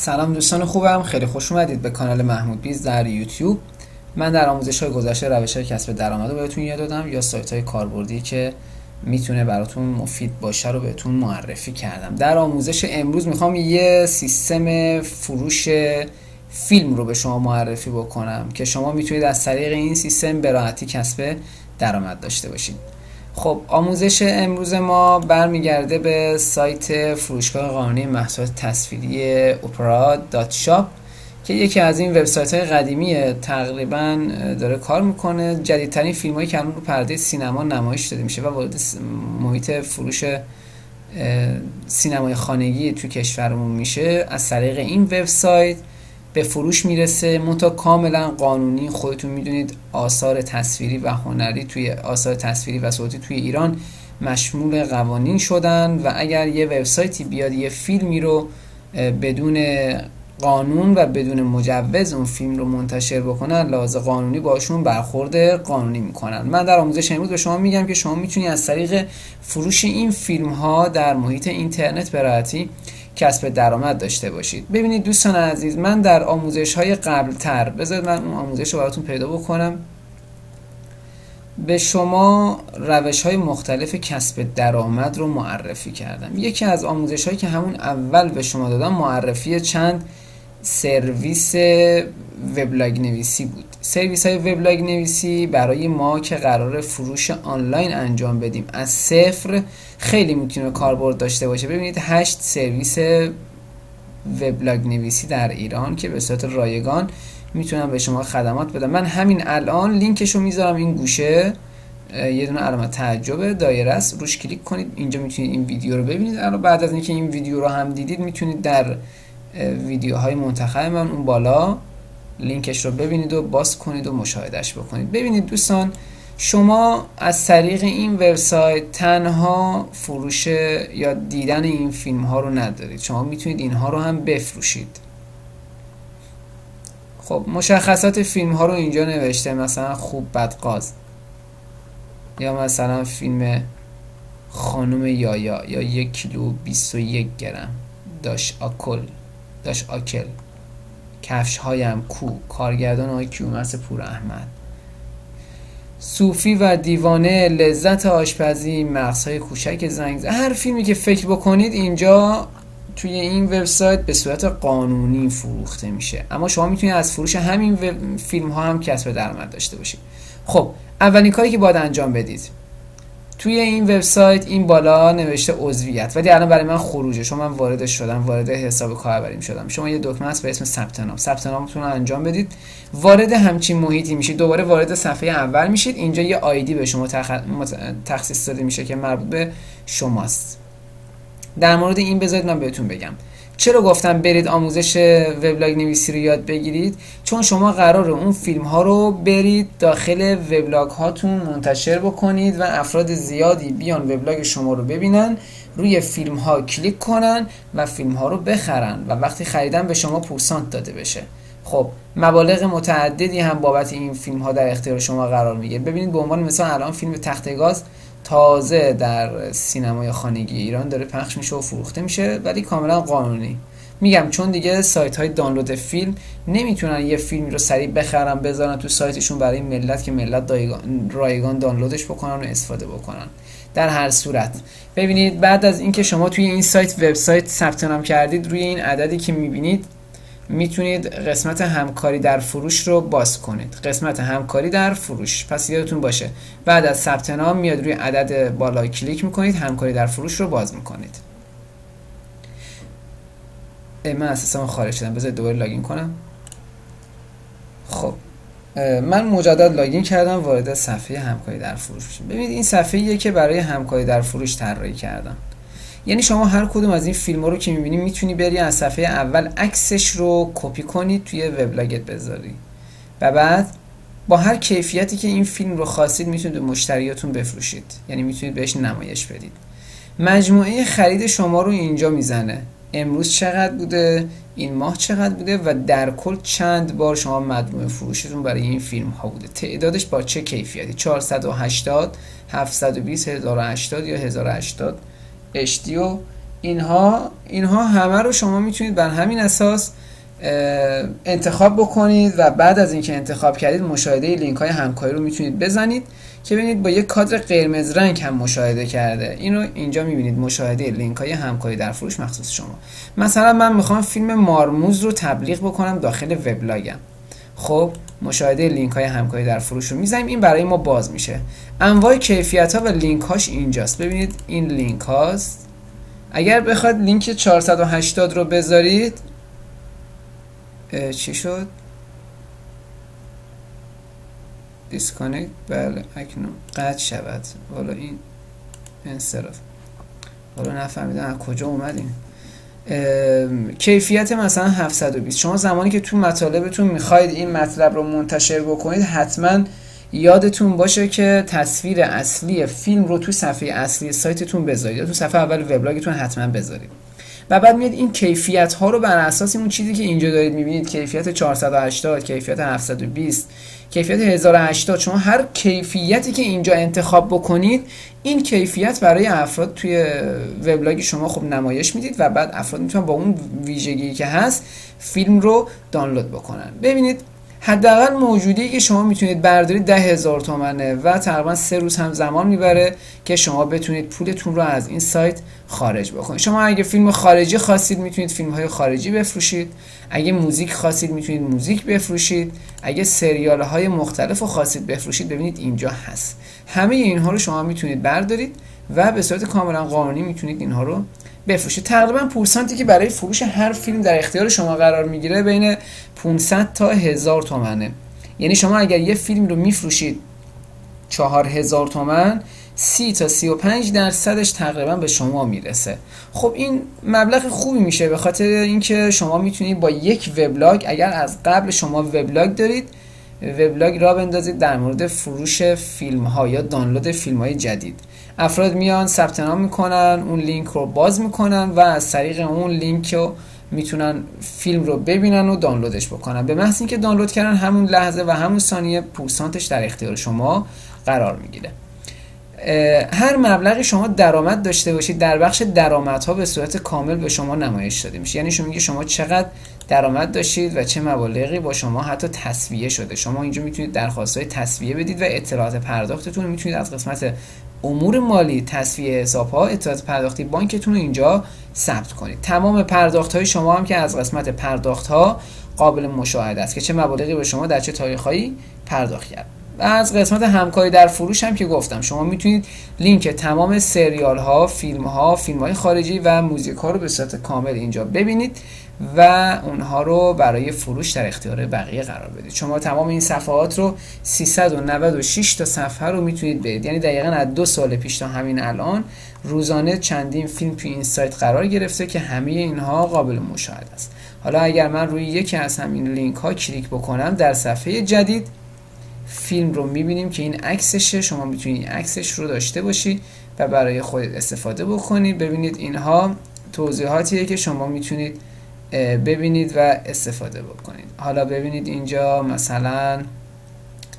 سلام دوستان خوبم. خیلی خوش اومدید به کانال محمود بیز در یوتیوب. من در آموزش های گذشته روش های کسب درآمد رو بهتون یاد دادم یا سایت های کاربردی که می‌تونه براتون مفید باشه رو بهتون معرفی کردم. در آموزش امروز می‌خوام یه سیستم فروش فیلم رو به شما معرفی بکنم که شما می‌تونید از طریق این سیستم به راحتی کسب درآمد داشته باشید. خب آموزش امروز ما برمیگرده به سایت فروشگاه قانونی محصولات تصویری اپرا دات شاپ که یکی از این وبسایت های قدیمی تقریبا داره کار می‌کنه. جدیدترین فیلم هایی که الان رو پرده سینما نمایش داده میشه و وارد محیط فروش سینمای خانگی تو کشورمون میشه. از طریق این وبسایت به فروش می‌رسه. منتها کاملا قانونی. خودتون می‌دونید آثار تصویری و هنری توی آثار تصویری و صوتی توی ایران مشمول قوانین شدن و اگر یه وبسایتی بیاد یه فیلمی رو بدون قانون و بدون مجوز اون فیلم رو منتشر بکنن لحاظ قانونی باشون برخورد قانونی می‌کنن. من در آموزش امروز به شما میگم که شما می‌تونید از طریق فروش این فیلم ها در محیط اینترنت به راحتی کسب درآمد داشته باشید. ببینید دوستان عزیز من در آموزش های قبل تر بذارید من اون آموزش رو براتون پیدا بکنم. به شما روش های مختلف کسب درآمد رو معرفی کردم. یکی از آموزش هایی که همون اول به شما دادم معرفی چند سرویس وبلاگ نویسی بود. سرویس های وبلاگ نویسی برای ما که قرار فروش آنلاین انجام بدیم. از صفر خیلی می‌تونه کاربرد داشته باشه. ببینید هشت سرویس وبلاگ نویسی در ایران که به صورت رایگان می‌تونم به شما خدمات بدم من همین الان لینکش رو می‌ذارم. این گوشه یه دونه علامت تعجب دایره است. روش کلیک کنید. اینجا می‌تونید این ویدیو رو ببینید. الان بعد از اینکه این ویدیو رو هم دیدید می‌تونید در ویدیوهای منتخب من اون بالا لینکش رو ببینید و باز کنید و مشاهدهش بکنید. ببینید دوستان شما از طریق این وبسایت تنها فروش یا دیدن این فیلم ها رو ندارید. شما می‌تونید اینها رو هم بفروشید. خب مشخصات فیلم ها رو اینجا نوشته. مثلا خوب بدقاز یا مثلا فیلم خانم یایا یا یک کیلو بیست و یک گرم. داش آکل. داش آکل. کفش هایم کو. کارگردان های کیومرس پور احمد صوفی و دیوانه لذت آشپزی مغزهای کوچک زنگ هر فیلمی که فکر بکنید اینجا توی این وبسایت به صورت قانونی فروخته میشه. اما شما می‌تونید از فروش همین فیلم ها هم کسب درآمد داشته باشید. خب اولین کاری که باید انجام بدید توی این وبسایت این بالا نوشته عضویت ولی الان برای من خروجه. شما من وارد شدم وارد حساب کاربریم شدم. شما یه دکمه هست به اسم ثبت نام. ثبت نامتون رو انجام بدید. وارد همچین محیطی میشید. دوباره وارد صفحه اول میشید. اینجا یه آیدی به شما تخصیص داده میشه که مربوط به شماست. در مورد این بذارید من بهتون بگم. چرا گفتم برید آموزش وبلاگ نویسی رو یاد بگیرید؟ چون شما قرار اون فیلم ها رو برید داخل وبلاگ هاتون منتشر بکنید و افراد زیادی بیان وبلاگ شما رو ببینن روی فیلم ها کلیک کنن و فیلم ها رو بخرن و وقتی خریدن به شما پورسانت داده بشه. خب مبالغ متعددی هم بابت این فیلم ها در اختیار شما قرار می‌گیره. ببینید به عنوان مثلا الان فیلم تخت گاز تازه در سینمای خانگی ایران داره پخش میشه و فروخته میشه ولی کاملا قانونی. میگم چون دیگه سایت های دانلود فیلم نمی‌تونن یه فیلمی رو سریع بخرن بذارن تو سایتشون برای ملت که ملت رایگان دانلودش بکنن و استفاده بکنن. در هر صورت. ببینید بعد از اینکه شما توی این سایت وبسایت ثبت نام کردید روی این عددی که می‌بینید می‌تونید قسمت همکاری در فروش رو باز کنید. قسمت همکاری در فروش. پس یادتون باشه بعد از ثبت نام میاد روی عدد بالا کلیک می‌کنید همکاری در فروش رو باز می‌کنید. من اساسا خارج شدم. بذارید دوباره لاگین کنم. خب من مجدد لاگین کردم وارد صفحه همکاری در فروش ببینید این صفحه که برای همکاری در فروش طراحی کردم. یعنی شما هر کدوم از این فیلم رو که می‌بینی می‌تونی بری از صفحه اول عکسش رو کپی کنی توی وبلاگت بذاری. و بعد با هر کیفیتی که این فیلم رو خواستید می‌تونید به مشتریاتون بفروشید. یعنی می‌تونید بهش نمایش بدید. مجموعه خرید شما رو اینجا می‌زنه. امروز چقدر بوده؟ این ماه چقدر بوده؟ و در کل چند بار شما مجموعه فروشتون برای این فیلم ها بوده. تعدادش با چه کیفیتی؟ 480 720 1080 یا 1080 HD و اینها اینها همه رو شما می‌تونید بر همین اساس انتخاب بکنید و بعد از اینکه انتخاب کردید مشاهده لینک های همکاری رو می‌تونید بزنید که ببینید با یک کادر قرمز رنگ هم مشاهده کرده. اینو اینجا می‌بینید مشاهده لینک های همکاری در فروش مخصوص شما. مثلا من می‌خوام فیلم مارموز رو تبلیغ بکنم داخل وبلاگم. خب مشاهده لینک های همکاری در فروش رو می‌زنیم این برای ما باز میشه. انواع کیفیت ها و لینک هاش اینجاست. ببینید این لینک هاست. اگر بخواد لینک 480 رو بذارید. چی شد؟ disconnect بله اکنون قطع شود. حالا این انصراف. حالا نفهمیدم از کجا اومدیم. کیفیت مثلا 720 شما زمانی که تو مطالبتون می‌خواید این مطلب رو منتشر بکنید حتما یادتون باشه که تصویر اصلی فیلم رو تو صفحه اصلی سایتتون بذارید تو صفحه اول وبلاگتون حتما بذارید. و بعد میاد این کیفیت ها رو بر اساس اون چیزی که اینجا دارید می‌بینید کیفیت 480 کیفیت 720 کیفیت 1080 شما هر کیفیتی که اینجا انتخاب بکنید این کیفیت برای افراد توی وبلاگ شما خب نمایش می‌دید و بعد افراد می‌تونن با اون ویژگی که هست فیلم رو دانلود بکنن. ببینید حداقل موجودی که شما می‌تونید بردارید ده هزار تومنه و تقریبا سه روز هم زمان می‌بره که شما بتونید پولتون رو از این سایت خارج بکنید. شما اگه فیلم خارجی خواستید می‌تونید فیلم های خارجی بفروشید. اگه موزیک خواستید می‌تونید موزیک بفروشید. اگه سریال های مختلف رو خواستید بفروشید ببینید اینجا هست. همه اینها رو شما می‌تونید بردارید و به صورت کاملا قانونی می‌تونید اینها رو بفروشید تقریبا پورسانتی که برای فروش هر فیلم در اختیار شما قرار می‌گیره بین 500 تا 1000 تومنه. یعنی شما اگر یه فیلم رو میفروشید 4000 تومن 30 تا 35 درصدش تقریبا به شما می‌رسه. خب این مبلغ خوبی میشه به خاطر اینکه شما می‌تونید با یک وبلاگ اگر از قبل شما وبلاگ دارید وبلاگ را بندازید در مورد فروش فیلم ها یا دانلود فیلم های جدید. افراد میان ثبت نام می‌کنن اون لینک رو باز می‌کنن و از طریق اون لینک رو می‌تونن فیلم رو ببینن و دانلودش بکنن. به محض اینکه دانلود کردن همون لحظه و همون ثانیه پورسانتش در اختیار شما قرار می‌گیره. هر مبلغی شما درآمد داشته باشید در بخش درآمدها به صورت کامل به شما نمایش داده میشه. یعنی شما میگه شما چقدر درآمد داشتید و چه مبالغی با شما حتی تصویه شده. شما اینجا می‌تونید درخواست های تصویه بدید و اطلاعات پرداختتون می‌تونید از قسمت امور مالی تصفیه حساب ها اطلاعات پرداختی بانکتون رو اینجا ثبت کنید. تمام پرداخت های شما هم که از قسمت پرداخت ها قابل مشاهده است که چه مبالغی به شما در چه تاریخهایی پرداخت کرد. و از قسمت همکاری در فروش هم که گفتم شما می‌تونید لینک تمام سریال ها فیلم ها فیلم های خارجی و موزیک ها رو به صورت کامل اینجا ببینید. و اونها رو برای فروش در اختیار بقیه قرار بدید. شما تمام این صفحات رو 396 تا صفحه رو می‌تونید برید. یعنی دقیقا از دو سال پیش تا همین الان روزانه چندین فیلم توی این سایت قرار گرفته که همه اینها قابل مشاهده است. حالا اگر من روی یکی از همین لینک ها کلیک بکنم در صفحه جدید فیلم رو می‌بینیم که این عکسشه. شما می‌تونید عکسش رو داشته باشید و برای خودت استفاده بکنید. ببینید اینها توضیحاتیه که شما می‌تونید ببینید و استفاده بکنید. حالا ببینید اینجا مثلا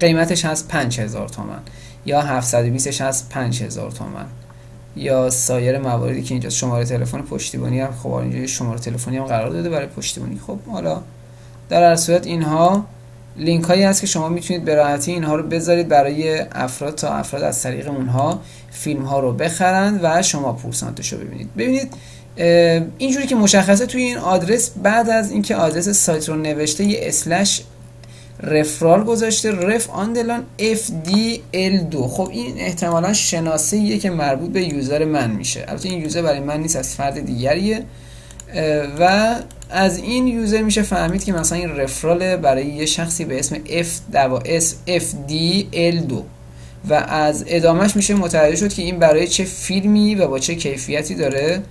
قیمتش هست 5000 تومن یا 720ش هست 5000 تومن یا سایر مواردی که اینجا شماره تلفن پشتیبانی هم خب اینجا شماره تلفنی هم قرار داده برای پشتیبانی. خب حالا در هر صورت اینها لینک هایی هست که شما می‌تونید به راحتی اینها رو بذارید برای افراد تا افراد از طریق اونها فیلم ها رو بخرند و شما پورسانتش رو ببینید. ببینید اینجوری که مشخصه توی این آدرس بعد از اینکه آدرس سایت رو نوشته یه اسلش رفرال گذاشته رف آندلان FDL2 خب این احتمالا شناسه که مربوط به یوزر من میشه. البته این یوزر برای من نیست از فرد دیگریه. و از این یوزر میشه فهمید که مثلا این رفرال برای یه شخصی به اسم FDL2 و از ادامهش میشه متوجه شد که این برای چه فیلمی و با چه کیفیتی داره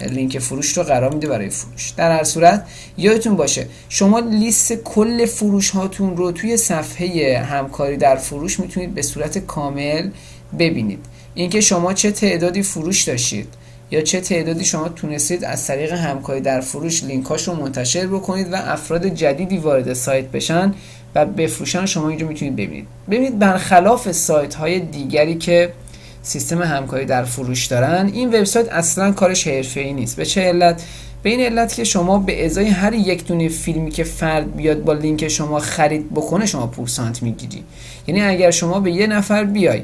لینک فروش رو قرار میده برای فروش. در هر صورت یادتون باشه شما لیست کل فروش هاتون رو توی صفحه همکاری در فروش می‌تونید به صورت کامل ببینید. اینکه شما چه تعدادی فروش داشتید یا چه تعدادی شما تونستید از طریق همکاری در فروش لینکاش رو منتشر بکنید و افراد جدیدی وارد سایت بشن و بفروشن شما اینجا می‌تونید ببینید. ببینید برخلاف سایت های دیگری که سیستم همکاری در فروش دارن. این وبسایت اصلا کارش حرفه‌ای نیست. به چه علت؟ به این علت که شما به ازای هر یک دونه فیلمی که فرد بیاد با لینک شما خرید بکنه شما پورسانت می‌گیری. یعنی اگر شما به یه نفر بیای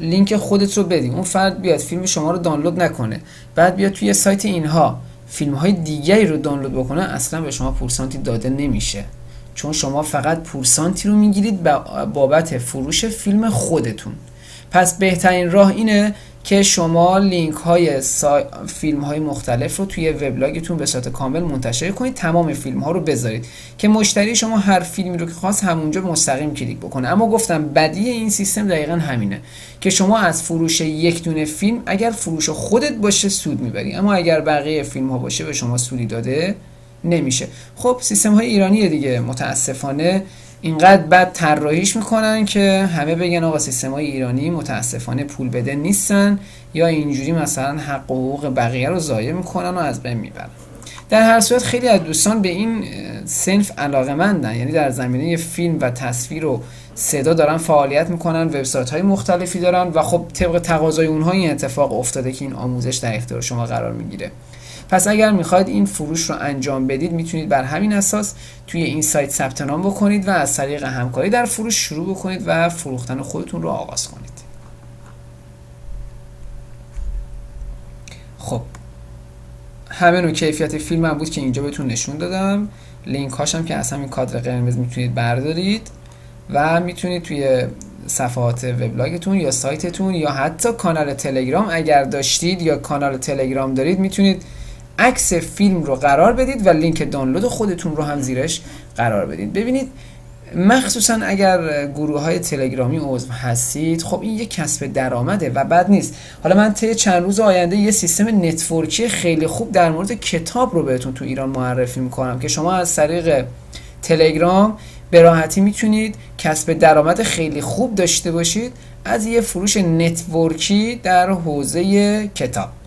لینک خودت رو بدی اون فرد بیاد فیلم شما رو دانلود نکنه بعد بیاد توی سایت اینها فیلم های دیگری رو دانلود بکنه اصلا به شما پورسانتی داده نمیشه. چون شما فقط پورسانتی رو می‌گیرید بابت فروش فیلم خودتون. پس بهترین راه اینه که شما لینک های سا... فیلم های مختلف رو توی وبلاگتون به صورت کامل منتشر کنید تمام فیلم ها رو بذارید. که مشتری شما هر فیلمی رو که خواست همونجا مستقیم کلیک بکنه. اما گفتم بدی این سیستم دقیقا همینه که شما از فروش یک دونه فیلم اگر فروش خودت باشه سود می‌بری. اما اگر بقیه فیلم ها باشه به شما سودی داده نمیشه. خب سیستم های ایرانی دیگه متاسفانه. اینقدر بد طراحیش می‌کنن که همه بگن آقا سیستم های ایرانی متاسفانه پول بده نیستن یا اینجوری مثلا حق و حقوق بقیه رو ضایع می‌کنن و از بین می‌برن. در هر صورت خیلی از دوستان به این سنف علاقه مندن یعنی در زمینه فیلم و تصویر و صدا دارن فعالیت می‌کنن وبسایت های مختلفی دارن و خب طبق تقاضای اونها این اتفاق افتاده که این آموزش در اختیار شما قرار می‌گیره. پس اگر می‌خواید این فروش رو انجام بدید می‌تونید بر همین اساس توی این سایت ثبت نام بکنید و از طریق همکاری در فروش شروع بکنید و فروختن خودتون رو آغاز کنید. خب همه نوع کیفیت فیلم هم بود که اینجا بهتون نشون دادم. لینک هاشم که از همین کادر قرمز می‌تونید بردارید و می‌تونید توی صفحات وبلاگتون یا سایتتون یا حتی کانال تلگرام اگر داشتید یا کانال تلگرام دارید می‌تونید عکس فیلم رو قرار بدید و لینک دانلود خودتون رو هم زیرش قرار بدید. ببینید مخصوصا اگر گروه های تلگرامی عضو هستید خب این یه کسب درآمده و بد نیست. حالا من طی چند روز آینده یه سیستم network ی خیلی خوب در مورد کتاب رو بهتون تو ایران معرفی می‌کنم که شما از طریق تلگرام به راحتی می‌تونید کسب درآمد خیلی خوب داشته باشید از یه فروش network ی در حوزه کتاب.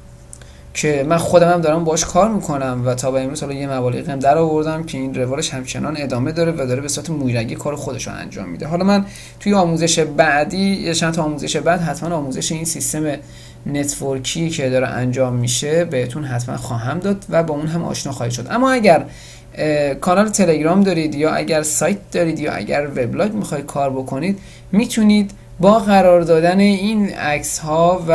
که من خودم هم دارم باش کار می‌کنم و تا به امروز حالا یه مبالغی هم در آوردم که این روالش همچنان ادامه داره و داره به صورت مویرگی کار خودش رو انجام میده. حالا من توی آموزش بعدی یا چند تا آموزش بعد حتما آموزش این سیستم نتورکی که داره انجام میشه بهتون حتما خواهم داد و با اون هم آشنا خواهید شد. اما اگر کانال تلگرام دارید یا اگر سایت دارید یا اگر وبلاگ می‌خواید کار بکنید می‌تونید با قرار دادن این عکس ها و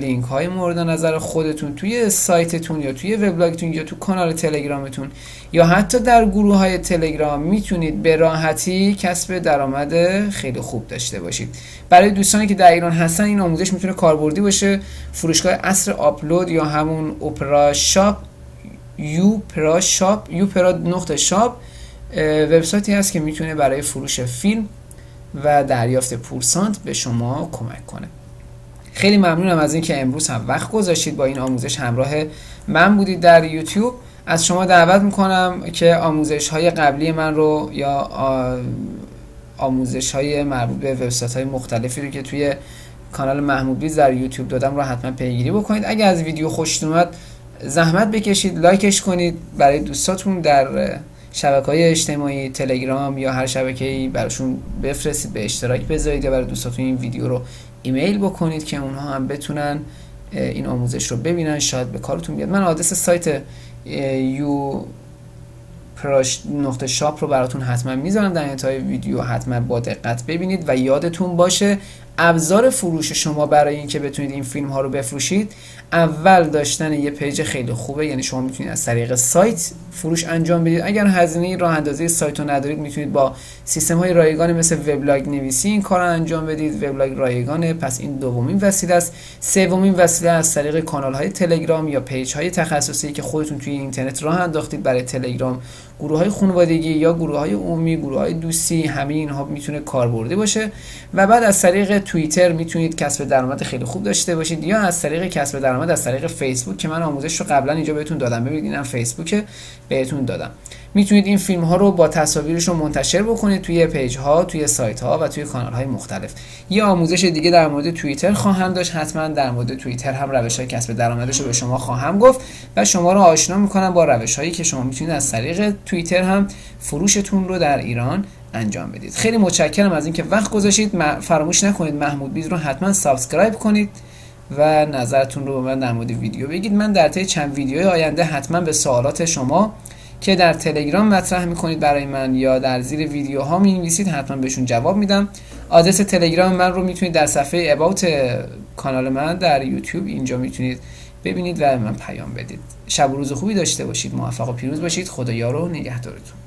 لینک های مورد نظر خودتون توی سایتتون یا توی وبلاگتون یا تو کانال تلگرامتون یا حتی در گروه های تلگرام می‌تونید به راحتی کسب درآمد خیلی خوب داشته باشید. برای دوستانی که در ایران هستن این آموزش می‌تونه کاربردی باشه. فروشگاه اصر آپلود یا همون اپرا شاپ یو پرا شاپ یو پرا نقطه شاپ وبسایتی هست که می‌تونه برای فروش فیلم و دریافت پورسانت به شما کمک کنه. خیلی ممنونم از اینکه امروز هم وقت گذاشتید با این آموزش همراه من بودید در یوتیوب. از شما دعوت می‌کنم که آموزش های قبلی من رو یا آموزش های مربوط به وبسایت های مختلفی رو که توی کانال محمود در یوتیوب دادم رو حتما پیگیری بکنید. اگر از ویدیو خوشتون اومد زحمت بکشید لایکش کنید. برای دوستاتون در شبکه های اجتماعی تلگرام یا هر شبکه ای براشون بفرستید به اشتراک بذارید یا برای دوستاتون این ویدیو رو ایمیل بکنید که اونها هم بتونن این آموزش رو ببینن. شاید به کارتون بیاد. من آدرس سایت یو پراش نقطه shop رو براتون حتما می‌ذارم. در انتهای ویدیو حتما با دقت ببینید و یادتون باشه ابزار فروش شما برای اینکه بتونید این فیلم ها رو بفروشید اول داشتن یه page خیلی خوبه یعنی شما می‌تونید از طریق سایت فروش انجام بدید. اگر هزینه راه اندازی سایت رو ندارید می‌تونید با سیستم های رایگان مثل وبلاگ نویسی این کار رو انجام بدید. وبلاگ رایگانه پس این دومین وسیله است. سومین وسیله از طریق کانال های تلگرام یا page های تخصصی که خودتون توی اینترنت راه انداختید. برای تلگرام گروه های خانوادگی یا گروه های عمومی گروه های دوستی همه اینها می‌تونه کاربردی باشه. و بعد از طریق توییتر می‌تونید کسب درآمد خیلی خوب داشته باشید یا از طریق کسب درآمد از طریق فیسبوک که من آموزش رو قبلا اینجا بهتون دادم. ببینید اینم فیسبوک بهتون دادم. می‌تونید این فیلم ها رو با تصاویرشون منتشر بکنید توی page ها توی سایت ها و توی کانال های مختلف. یه آموزش دیگه در مورد توییتر خواهم داشت. حتما در مورد توییتر هم روش های کسب درآمدش رو به شما خواهم گفت و شما رو آشنا می‌کنم با روش هایی که شما می‌تونید از طریق توییتر هم فروشتون رو در ایران انجام بدید. خیلی متشکرم از اینکه وقت گذاشتید. فراموش نکنید محمود بیز رو حتما subscribe کنید و نظرتون رو به من در مورد ویدیو بگید. من در طی چند ویدیوی آینده حتما به سوالات شما که در تلگرام مطرح می‌کنید برای من یا در زیر ویدیو ها می نویسید حتما بهشون جواب میدم. آدرس تلگرام من رو می‌تونید در صفحه اباوت کانال من در یوتیوب اینجا می‌تونید ببینید و من پیام بدید. شب و روز خوبی داشته باشید. موفق و پیروز باشید. خدا یارو نگهدارتون.